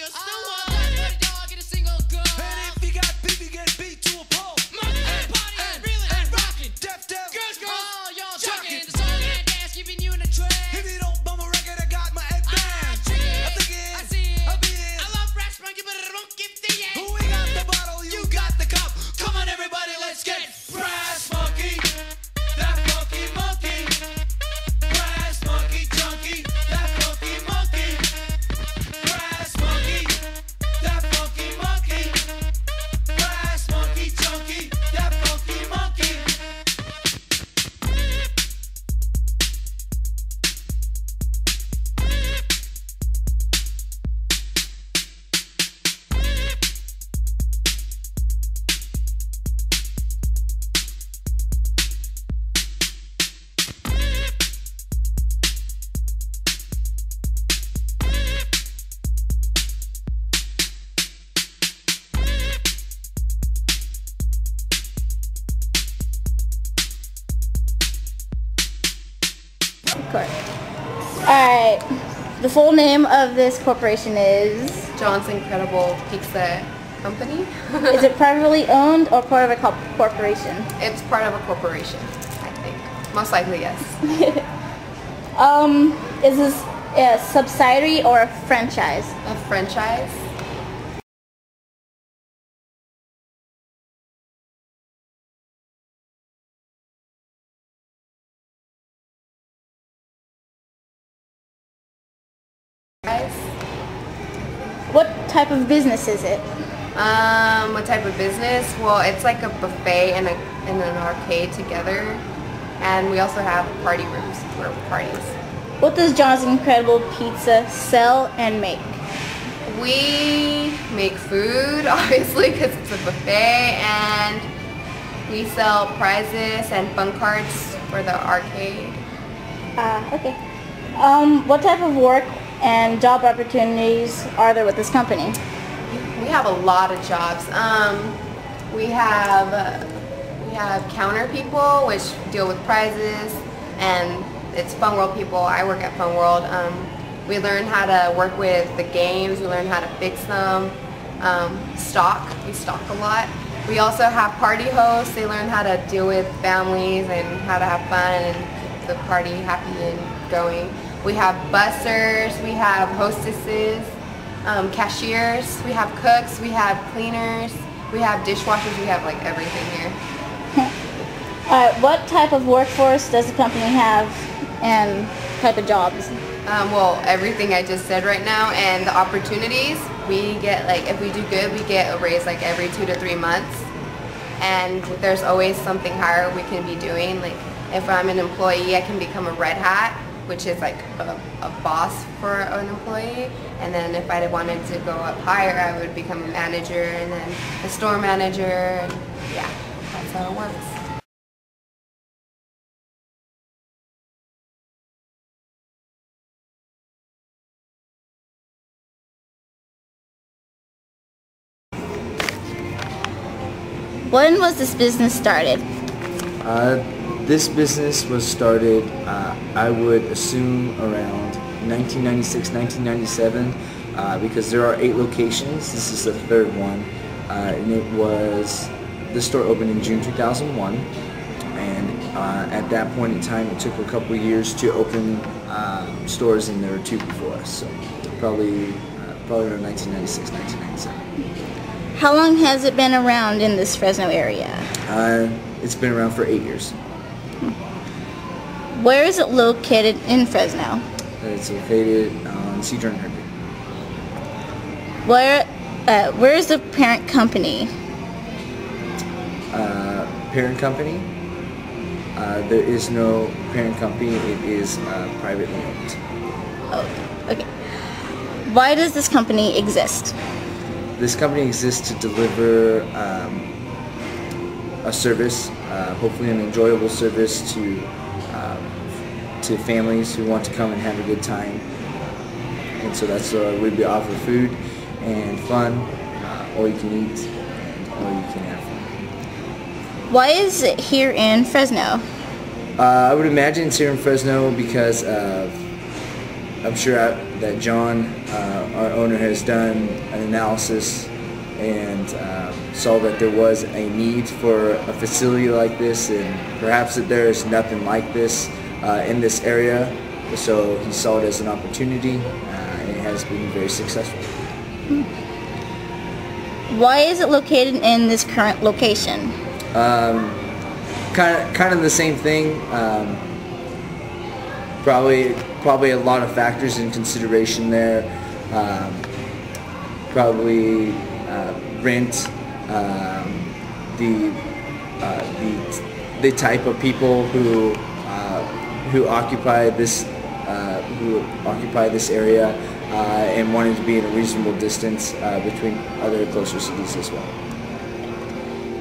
you're still Alright. The full name of this corporation is... John's Incredible Pizza Company. is it privately owned or part of a co- corporation? It's part of a corporation, I think. Most likely, yes. Um, is this a subsidiary or a franchise? A franchise. Type of business is it? Um, what type of business? Well, it's like a buffet and a and an arcade together, and we also have party rooms for parties. What does John's Incredible Pizza sell and make? We make food, obviously, because it's a buffet, and we sell prizes and fun cards for the arcade. Ah, okay. Um, what type of work and job opportunities are there with this company? We have a lot of jobs. Um, we have uh, we have counter people, which deal with prizes, and it's Fun World people. I work at Fun World. Um, we learn how to work with the games. We learn how to fix them. Um, stock. We stock a lot. We also have party hosts. They learn how to deal with families and how to have fun and keep the party happy and going. We have bussers. We have hostesses um, cashiers, we have cooks, we have cleaners, we have dishwashers, we have like everything here. Alright, what type of workforce does the company have and type of jobs? Um, well, everything I just said right now and the opportunities, we get like, if we do good, we get a raise like every two to three months. And there's always something higher we can be doing. Like if I'm an employee, I can become a red hat, which is like a, a boss for an employee. And then if I wanted to go up higher, I would become a manager and then a store manager. And yeah, that's how it works. When was this business started? Uh, this business was started, uh, I would assume, around 1996, 1997, uh, because there are eight locations. This is the third one, uh, and it was the store opened in June 2001. And uh, at that point in time, it took a couple years to open um, stores, and there were two before us. So probably, uh, probably around 1996, 1997. How long has it been around in this Fresno area? Uh, it's been around for eight years. Where is it located in Fresno? It's located on Cedar and Herbie. Where, uh, where is the parent company? Uh, parent company. Uh, there is no parent company. It is uh, privately owned. Oh, okay. Why does this company exist? This company exists to deliver um, a service, uh, hopefully an enjoyable service to to families who want to come and have a good time. And so that's uh, we offer food and fun, uh, all you can eat, and all you can have fun. Why is it here in Fresno? Uh, I would imagine it's here in Fresno because uh, I'm sure I, that John, uh, our owner, has done an analysis and um, saw that there was a need for a facility like this and perhaps that there is nothing like this uh, in this area. So he saw it as an opportunity uh, and it has been very successful. Why is it located in this current location? Um, kind of, kind of the same thing. Um, probably, probably a lot of factors in consideration there. Um, probably uh, rent, um, the, uh, the the type of people who who occupy this uh, who occupy this area, uh, and wanting to be in a reasonable distance uh, between other closer cities as well.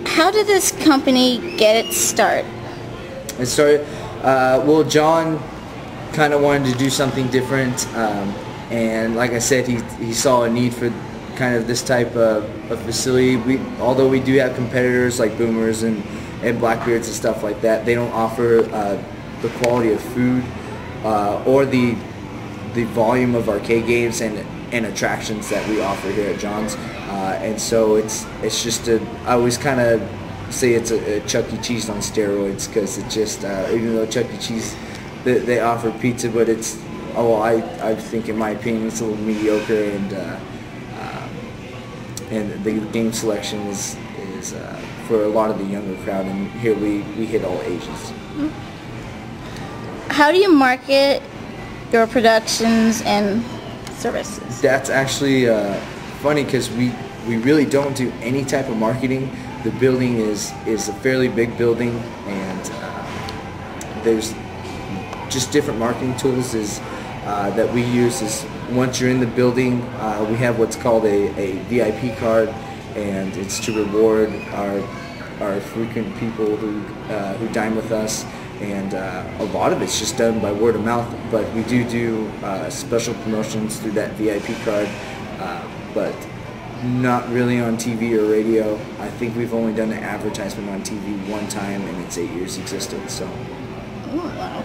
How did this company get its start? It started, uh, well, John kind of wanted to do something different, um, and like I said, he, he saw a need for kind of this type of, of facility. We, although we do have competitors like Boomers and, and Blackbeards and stuff like that, they don't offer uh, the quality of food uh, or the the volume of arcade games and and attractions that we offer here at John's. Uh, and so it's it's just a I always kind of say it's a, a Chuck E. Cheese on steroids because it just uh, even though Chuck E. Cheese they, they offer pizza, but it's oh I I think in my opinion it's a little mediocre and. Uh, um, and the game selection is is uh, for a lot of the younger crowd, and here we, we hit all ages. How do you market your productions and services? That's actually uh, funny because we we really don't do any type of marketing. The building is is a fairly big building, and uh, there's just different marketing tools is uh, that we use. Is once you're in the building, uh, we have what's called a, a VIP card, and it's to reward our our frequent people who uh, who dine with us. And uh, a lot of it's just done by word of mouth, but we do do uh, special promotions through that VIP card, uh, but not really on TV or radio. I think we've only done an advertisement on TV one time in its eight years existence. So Oh, wow.